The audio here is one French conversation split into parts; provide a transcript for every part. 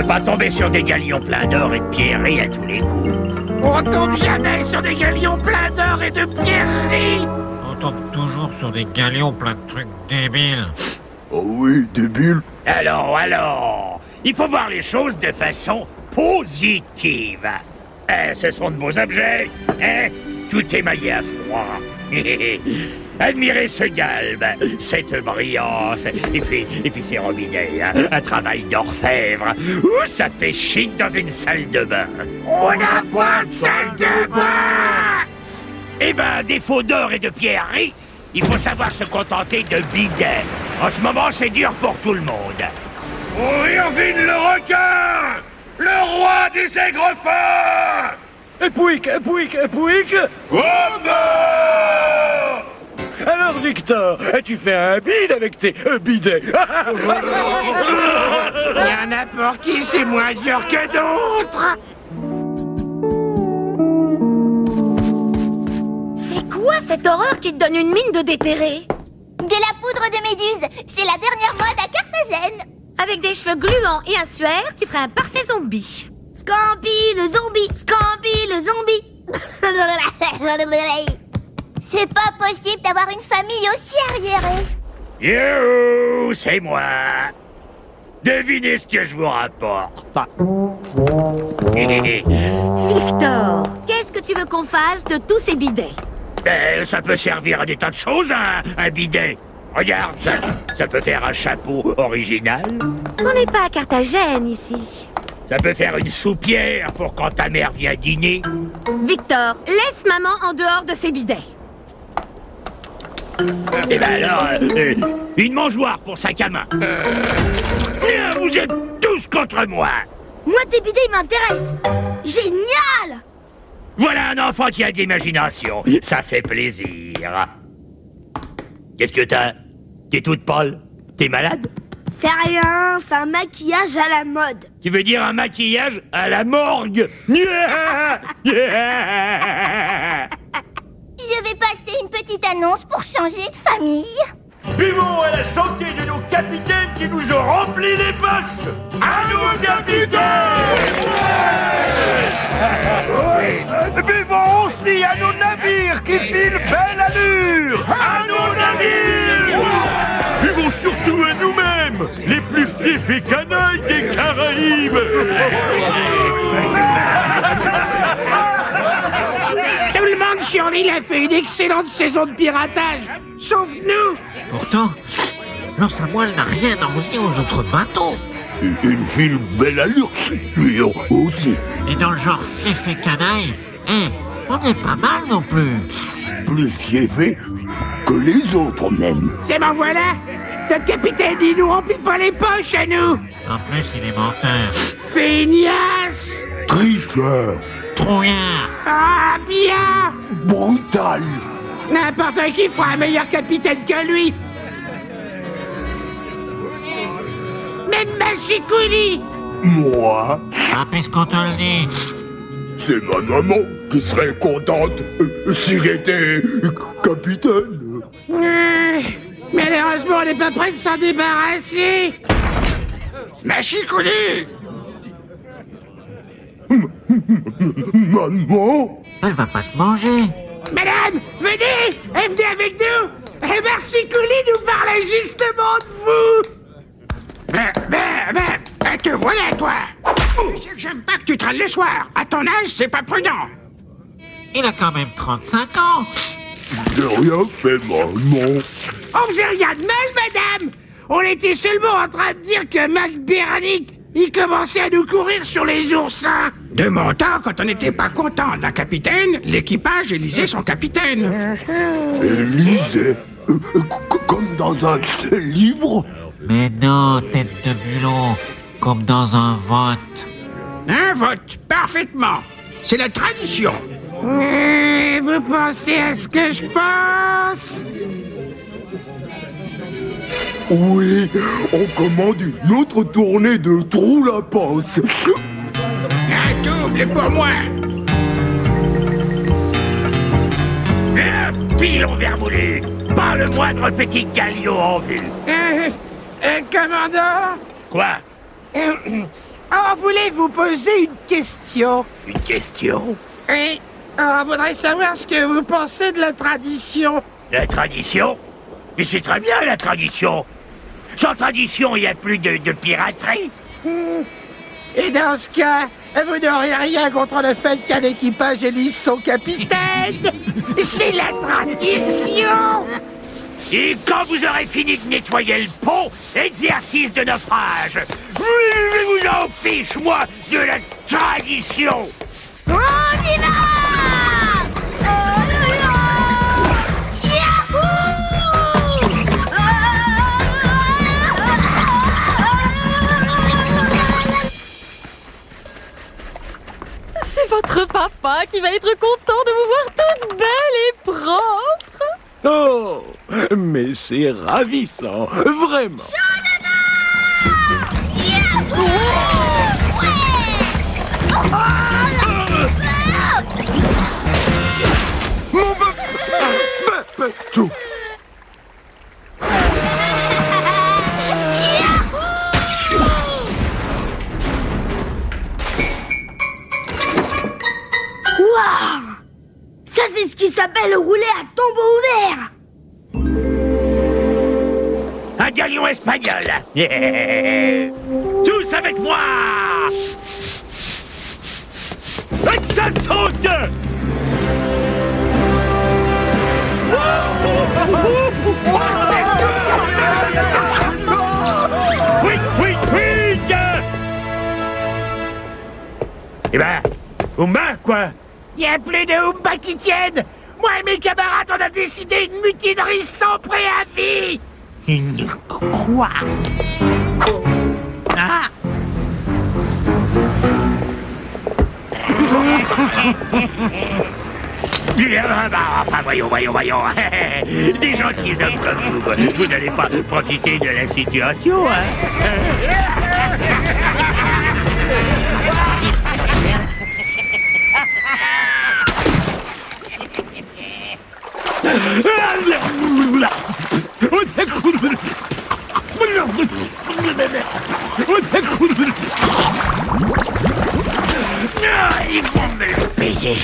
peut pas tomber sur des galions pleins d'or et de pierreries à tous les coups. On tombe jamais sur des galions pleins d'or et de pierreries On tombe toujours sur des galions pleins de trucs débiles. Oh oui, débile. Alors, alors, il faut voir les choses de façon positive. Eh, ce sont de beaux objets, hein Tout émaillé à froid. Admirez ce galbe, cette brillance, et puis, et puis ces robinets, hein, un travail d'orfèvre. Ouh, ça fait chic dans une salle de bain. On n'a pas de salle de bain Eh ben, défaut d'or et de pierreries, il faut savoir se contenter de bidets. En ce moment, c'est dur pour tout le monde. Oh, Irvine le requin Le roi des aigrefins Epouic, Epouic, Epouic Alors Victor, tu fais un bide avec tes euh, bidets Il y en a pour qui c'est moins dur que d'autres. C'est quoi cette horreur qui te donne une mine de déterré? De la poudre de méduse. C'est la dernière mode à Carthagène. Avec des cheveux gluants et un suaire, tu ferais un parfait zombie. Scampi le zombie. Scampi le zombie C'est pas possible d'avoir une famille aussi arriérée Youhou, c'est moi. Devinez ce que je vous rapporte. Victor, qu'est-ce que tu veux qu'on fasse de tous ces bidets? Eh, ça peut servir à des tas de choses, un, un bidet. Regarde, ça, ça peut faire un chapeau original. On n'est pas à Carthagène ici. Ça peut faire une soupière pour quand ta mère vient dîner. Victor, laisse maman en dehors de ces bidets. Et ben alors, euh, une mangeoire pour sac à main. Eh, Vous êtes tous contre moi. Moi, tes bidets, ils m'intéressent Génial Voilà un enfant qui a de l'imagination. Ça fait plaisir. Qu'est-ce que t'as? T'es toute pâle? T'es malade? C'est rien, c'est un maquillage à la mode Tu veux dire un maquillage à la morgue? Je vais passer une petite annonce pour changer de famille. Buvons à la santé de nos capitaines qui nous ont rempli les poches. À nos capitaines. Buvons aussi à nos navires qui filent belle allure. À nos navires. Buvons surtout à nous-mêmes, les plus et canailles des Caraïbes Tout le l'île a fait une excellente saison de piratage Sauf nous Pourtant, à moelle n'a rien envie aux autres bateaux. Une file belle allure, lui aussi. Et dans le genre fief et canaille, eh, on est pas mal non plus. Plus fiévé que les autres même. C'est bon voilà Notre capitaine, il nous remplit pas les poches à nous En plus, il est menteur. Feignasse Tricheur, Trouillard. Ah bien brutal. N'importe qui fera un meilleur capitaine que lui Même Machikouli Moi, Ah, puisqu'on te le dit? c'est ma maman qui serait contente euh, si j'étais capitaine. Euh, Malheureusement, on n'est pas prêt de s'en débarrasser Machikouli Maman Elle va pas te manger. Madame, venez Et venez avec nous. Et Machikouli nous parlait justement de vous. Ben, ben, ben, te voilà, toi. C'est que j'aime pas que tu traînes le soir. À ton âge, c'est pas prudent. Il a quand même 35 ans. J'ai rien fait, maman. On faisait rien de mal, madame. On était seulement en train de dire que Mac Béranic, il commençait à nous courir sur les oursins De mon temps, quand on n'était pas content d'un capitaine, l'équipage élisait son capitaine euh, euh, c- comme dans un livre. Mais non, tête de bulot, comme dans un vote. Un vote, parfaitement C'est la tradition Vous pensez à ce que je pense? Oui, on commande une autre tournée de trou la panse. Un double pour moi. Eh, Pilon vermoulu Pas le moindre petit galiot en vue Euh, euh, commandant. Quoi? Euh, on voulait vous poser une question? Une question? Et on voudrait savoir ce que vous pensez de la tradition. La tradition? Mais c'est très bien, la tradition. Sans tradition, il n'y a plus de, de piraterie. Hmm. Et dans ce cas, vous n'aurez rien contre le fait qu'un équipage élise son capitaine. C'est la tradition. Et quand vous aurez fini de nettoyer le pont, exercice de naufrage Je vous en fiche, moi, de la tradition On y va votre papa qui va être content de vous voir toute belle et propre. Oh, mais c'est ravissant, vraiment. Mon s'appelle rouler à tombeau ouvert. Un galion espagnol. Tous avec moi. Ça saute Oui, oui, oui. Eh ben, Oumba, quoi? Il a plus de Oompa qui tiennent. Moi et mes camarades, on a décidé une mutinerie sans préavis. Une Quoi Ah Ah, bah, Enfin, voyons, voyons, voyons. Des gens qui comme vous, vous n'allez pas profiter de la situation, hein Ils vont me le payer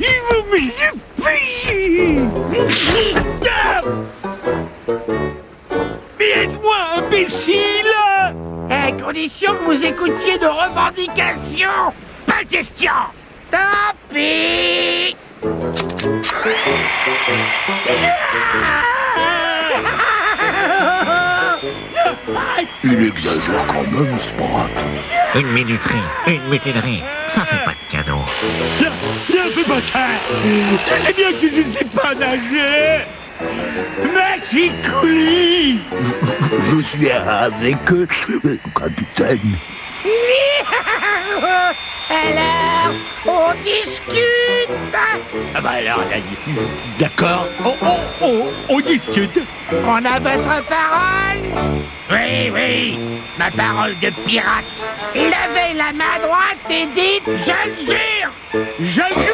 Ils vont me le payer Mais aide-moi, imbécile À condition que vous écoutiez nos revendications. Pas question Tant pis. Il exagère quand même, Sprat. Une minuterie, une mutinerie, ça fait pas de cadeau. Viens, viens, fais pas ça Tu sais bien que je sais pas nager Machicoulis Je, je suis avec eux, capitaine. Alors, on discute. Ah bah alors, dit, d'accord, on, on, on, on discute On a votre parole. Oui, oui, ma parole de pirate Levez la main droite et dites je le jure. Je jure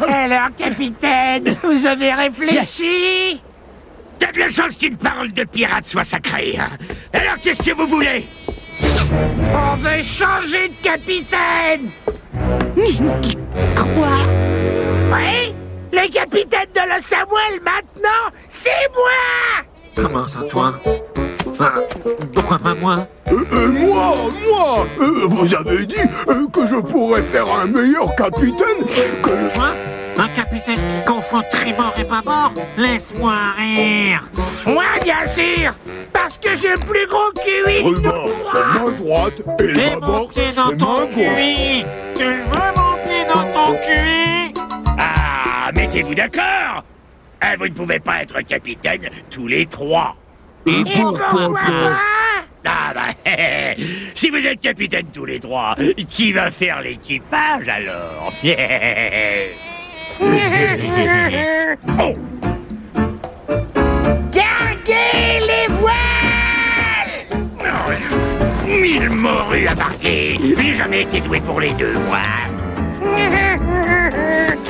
Alors, capitaine, vous avez réfléchi T'as de la chance qu'une parole de pirate soit sacrée hein. Alors qu'est-ce que vous voulez On veut changer de capitaine. Quoi Oui Le capitaine de la Samuel maintenant, c'est moi Comment ça, toi Pourquoi pas moi Euh, euh, moi, moi, euh, vous avez dit euh, que je pourrais faire un meilleur capitaine que le... Moi Un capitaine qui confond tribord et bâbord Laisse-moi rire. Moi, bien sûr Parce que j'ai le plus gros QI de Trubord, c'est main droite et le Fais bâbord, c'est ton gauche. QI Tu veux monter dans ton QI Ah, mettez-vous d'accord. Ah, Vous ne pouvez pas être capitaine tous les trois Et Et pourquoi pourquoi pas Ah bah, si vous êtes capitaine tous les trois, qui va faire l'équipage alors Oh. Gardez les voiles. Mille morue à barguer. J'ai jamais été doué pour les deux, moi.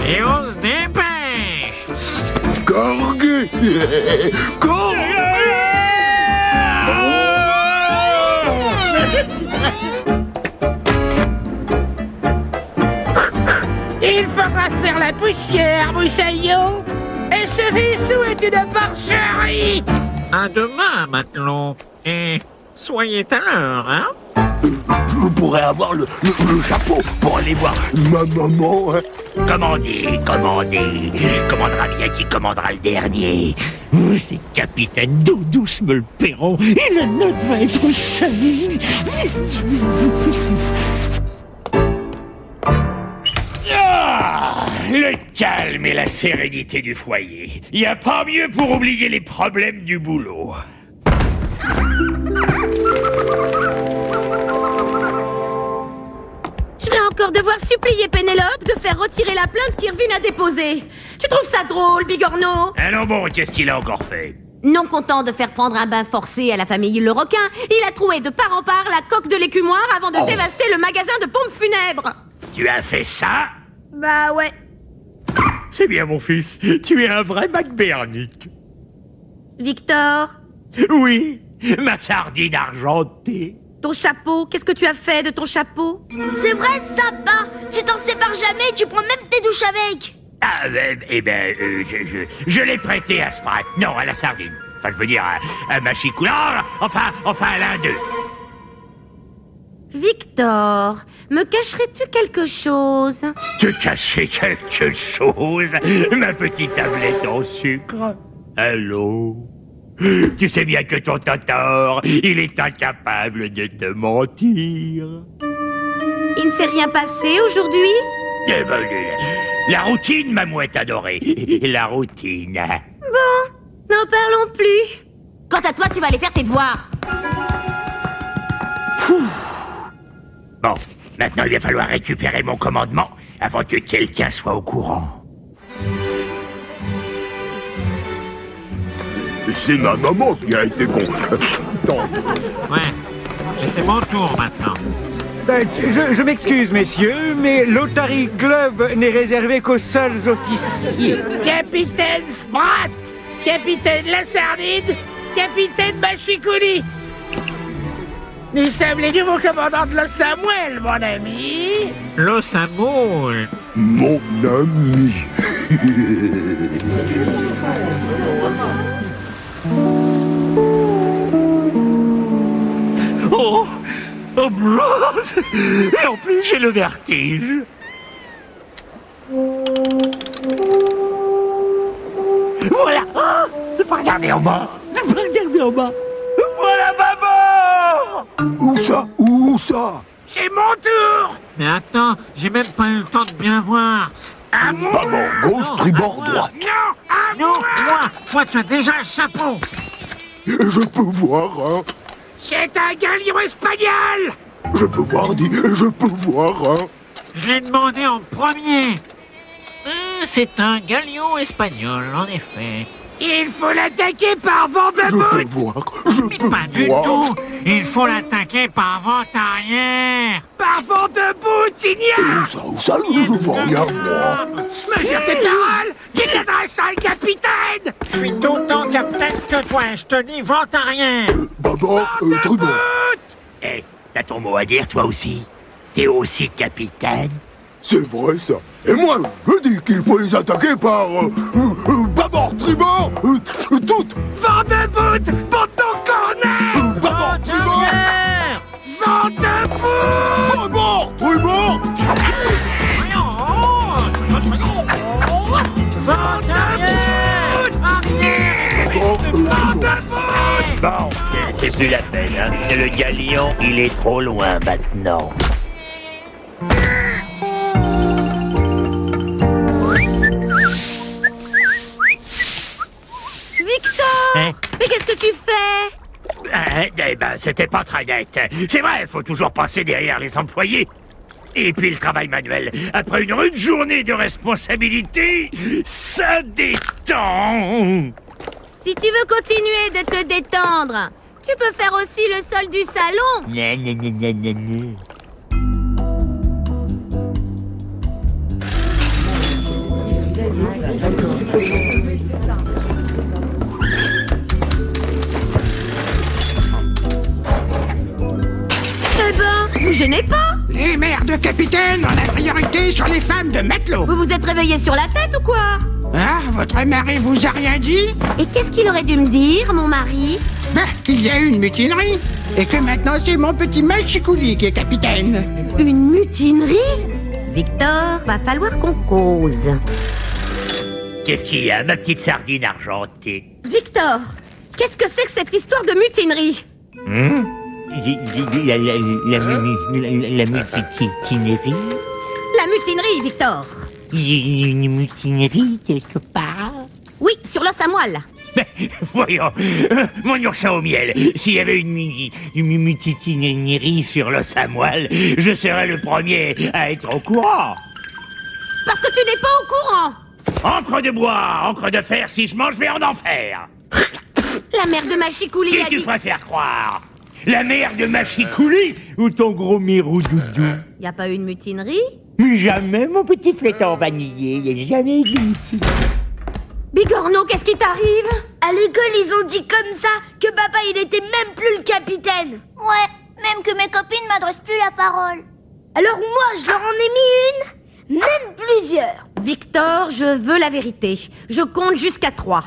Et on se dépêche. Corgue Corgue Il faudra faire la poussière, Moussaillon Et ce vaisseau est une porcherie À demain, matelot. Et soyez à l'heure, hein? Je pourrais avoir le, le- le chapeau pour aller voir ma maman. hein. Commandez, commandez. Commandera bien qui commandera le dernier. Oh, c'est capitaine d'eau douce me le paieront et la note va être salée. Ah, le calme et la sérénité du foyer. Y a pas mieux pour oublier les problèmes du boulot. Je vais encore devoir supplier Pénélope de faire retirer la plainte qu'Irvine a déposée. Tu trouves ça drôle, Bigorneau? Alors bon, qu'est-ce qu'il a encore fait? Non content de faire prendre un bain forcé à la famille Le Requin, il a troué de part en part la coque de l'écumoire avant de dévaster le magasin de pompes funèbres. Tu as fait ça? Bah ouais. C'est bien, mon fils. Tu es un vrai McBernick. Victor, Oui, ma sardine argentée. ton chapeau, qu'est-ce que tu as fait de ton chapeau? C'est vrai, sympa Tu t'en sépares jamais, tu prends même tes douches avec Ah, euh, eh ben, euh, je, je, je l'ai prêté à Sprat. Non, à la sardine. Enfin, je veux dire, à, à Machicoulard. Enfin, enfin, à l'un d'eux. Victor, me cacherais-tu quelque chose? Te cacher quelque chose, ma petite tablette en sucre Allô? Tu sais bien que ton totor, il est incapable de te mentir. Il ne s'est rien passé aujourd'hui? Eh ben, la routine, ma mouette adorée. La routine. N'en parlons plus. Quant à toi, tu vas aller faire tes devoirs. Bon, maintenant il va falloir récupérer mon commandement avant que quelqu'un soit au courant. C'est ma maman qui a été con. Ouais. Et c'est mon tour maintenant. Euh, Je, je m'excuse, messieurs, mais l'Otari Glove n'est réservé qu'aux seuls officiers. Capitaine Sprat Capitaine La Sardine Capitaine Machicouli Nous sommes les nouveaux commandants de Los Samuel, mon ami L'eau ça moule. mon ami. Oh Oh, Bros Et en plus, j'ai le vertige. Voilà oh, Ne pas regarder en bas Ne pas regarder en bas Où ça? Où ça? C'est mon tour Mais attends, j'ai même pas eu le temps de bien voir. À moi gauche, Non, tribord à moi. droite. Non À Non, moi moi, toi tu as déjà le chapeau. Je peux voir, hein. C'est un galion espagnol Je peux voir, dis, je peux voir, hein. Je l'ai demandé en premier. Euh, C'est un galion espagnol, en effet. Il faut l'attaquer par vent de Je peux voir, je Mais peux pas du tout. Il faut l'attaquer par vent arrière. Par vent de bout, Où ça Où ça Je vois rien, moi. Mesure tes paroles Qui t'adresse à un capitaine? Je suis d'autant capitaine que toi. Je te dis vent arrière. Bâbord, euh, tribord. Eh, t'as ton mot à dire, toi aussi? T'es aussi capitaine? C'est vrai, ça. Et moi, je dis qu'il faut les attaquer par... Euh, euh, euh, bâbord, tribord, euh, euh, toutes. Vent de bout pour ton cornet Euh, bâbord, tribord, Arrière. Vent de bout bâbord, tribord. Vent arrière. Arrière. Bâbord, euh, tribord. Bon, c'est plus la peine, hein. Le galion, il est trop loin maintenant. Qu'est-ce que tu fais? Hein, eh ben, c'était pas très net. C'est vrai, faut toujours passer derrière les employés. Et puis le travail manuel, après une rude journée de responsabilité, ça détend. Si tu veux continuer de te détendre, Tu peux faire aussi le sol du salon. Gna, gna, gna, gna, gna, Eh ben, vous gênez pas Les mères de capitaine ont la priorité sur les femmes de matelot. Vous vous êtes réveillé sur la tête ou quoi? Ah, votre mari vous a rien dit? Et qu'est-ce qu'il aurait dû me dire, mon mari? Ben, qu'il y a eu une mutinerie. Et que maintenant c'est mon petit Machikouli qui est capitaine. Une mutinerie? Victor, va falloir qu'on cause. Qu'est-ce qu'il y a, ma petite sardine argentée? Victor, qu'est-ce que c'est que cette histoire de mutinerie? Hum j- La, la, la, mu- la, la, la mutinerie La mutinerie, Victor une mutinerie quelque part Oui, sur l'os à moelle. Mais, voyons, euh, mon oursin au miel, s'il y avait une, mu- une mutinerie sur l'os à moelle, je serais le premier à être au courant. Parce que tu n'es pas au courant Encre de bois, encre de fer, si je mange, je vais en enfer. La mère de Machikouli Qui a tu dit... préfères croire La mère de Machikouli ou ton gros mirou doudou Y a pas eu une mutinerie Mais jamais, mon petit flétan vanillé, il n'y a jamais eu de mutinerie. Bigorneau, qu'est-ce qui t'arrive À l'école, ils ont dit comme ça que papa, il était même plus le capitaine. Ouais, même que mes copines m'adressent plus la parole. Alors moi, je leur en ai mis une, même plusieurs. Victor, je veux la vérité. Je compte jusqu'à trois.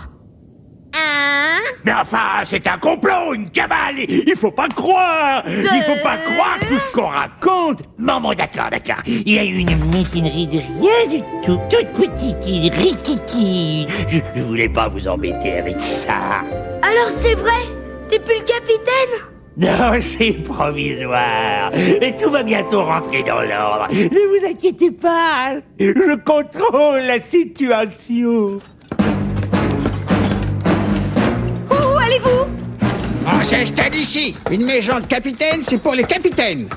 Mais enfin, c'est un complot, une cabale, il faut pas croire Il faut pas croire tout ce qu'on raconte Bon, bon, d'accord, d'accord. Il y a eu une mutinerie de rien du tout, toute petite, rikiki. Je, je voulais pas vous embêter avec ça. Alors c'est vrai? T'es plus le capitaine? Non, c'est provisoire. Et tout va bientôt rentrer dans l'ordre. Ne vous inquiétez pas, je contrôle la situation. On s'installe ici. Une maison de capitaine, c'est pour les capitaines.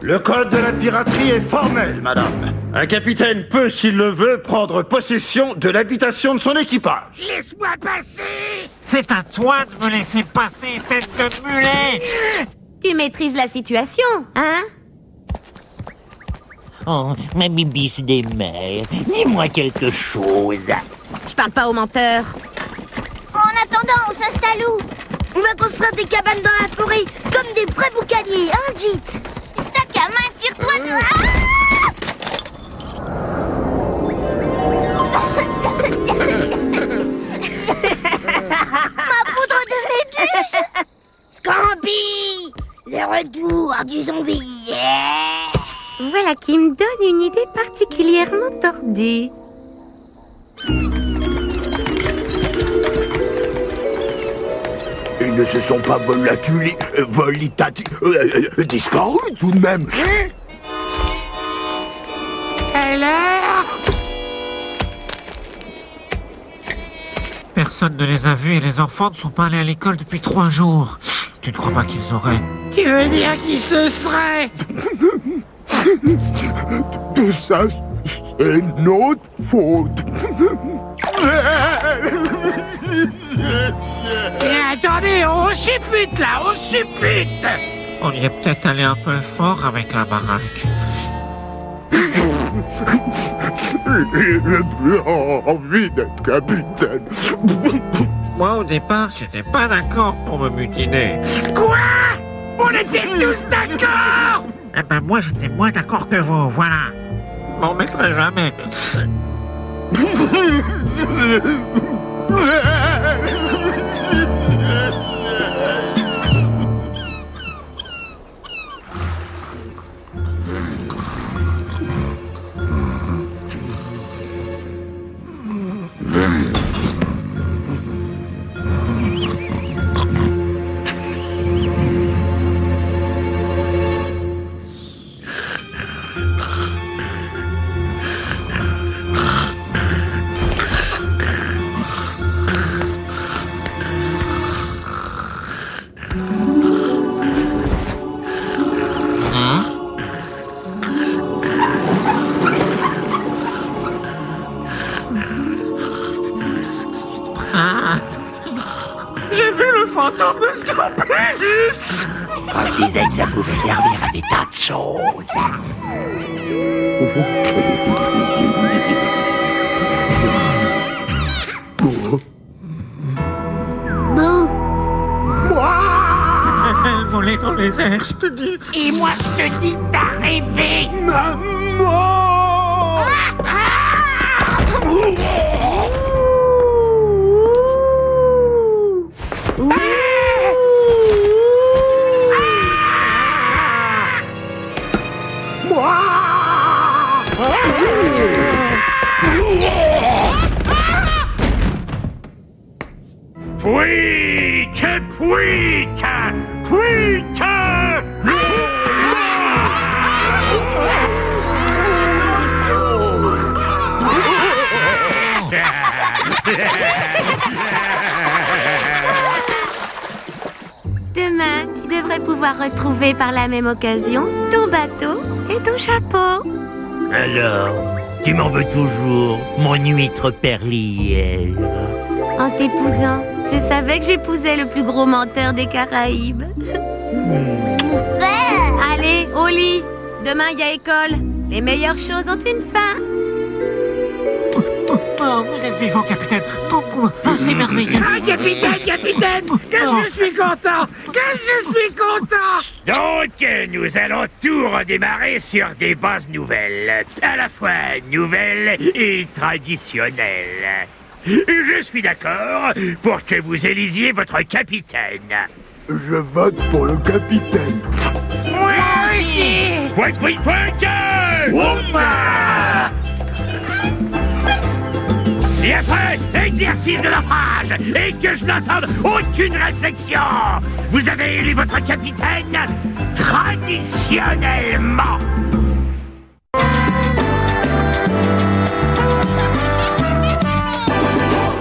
Le code de la piraterie est formel, madame. Un capitaine peut, s'il le veut, prendre possession de l'habitation de son équipage. Laisse-moi passer C'est à toi de me laisser passer, tête de mulet Tu maîtrises la situation, hein? Oh, ma bibiche des mers, dis-moi quelque chose. Je parle pas aux menteurs. En attendant, on s'installe où? On va construire des cabanes dans la forêt, comme des vrais boucaniers, hein, Jit Sac à main, tire-toi de... Ma poudre de méduse Scampi Le retour du zombie yeah. Voilà qui me donne une idée particulièrement tordue. Ils ne se sont pas volatuli, euh, volitati, euh, euh, disparus tout de même. Alors Personne ne les a vus et les enfants ne sont pas allés à l'école depuis trois jours. Tu ne crois pas qu'ils auraient... Tu veux dire qui ce serait Tout ça, c'est notre faute. Attendez, on suppute là, on suppute On y est peut-être allé un peu fort avec la baraque. J'ai plus envie d'être capitaine. Moi, au départ, j'étais pas d'accord pour me mutiner. Quoi? On était tous d'accord Eh ben, moi, j'étais moins d'accord que vous, voilà. M'en mettrai jamais. Ah Voler dans les airs, je te dis. Et moi, je te dis, t'as rêvé Demain, tu devrais pouvoir retrouver par la même occasion ton bateau et ton chapeau. Alors, tu m'en veux toujours, mon huître perlière En t'épousant, je savais que j'épousais le plus gros menteur des Caraïbes. Allez, au lit. Demain, il y a école. Les meilleures choses ont une fin. Oh, vous êtes vivant, capitaine. Beaucoup. Oh, c'est merveilleux. Ah, capitaine, capitaine Comme je suis content Comme je suis content Donc, nous allons tout redémarrer sur des bases nouvelles, à la fois nouvelles et traditionnelles. Je suis d'accord pour que vous élisiez votre capitaine. Je vote pour le capitaine. Moi aussi Point, point, point, Et après, exercice de naufrage Et que je n'entende aucune réflexion Vous avez élu votre capitaine traditionnellement